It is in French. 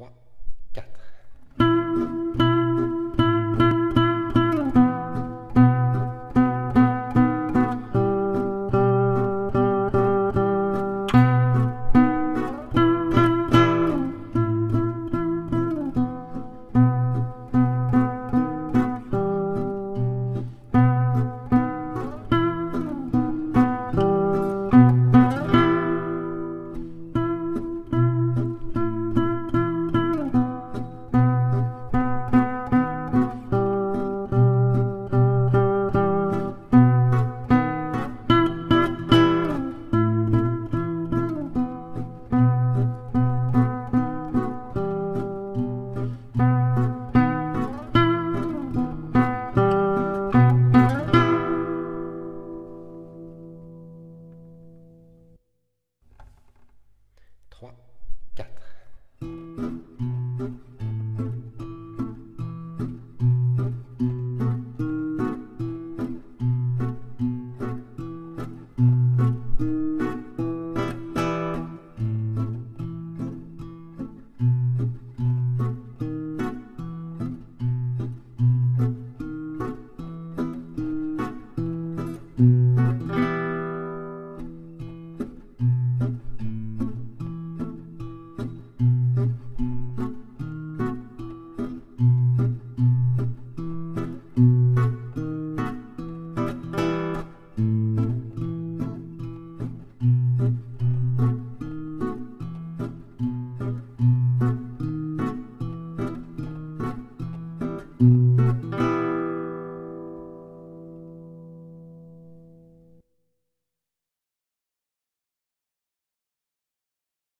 3.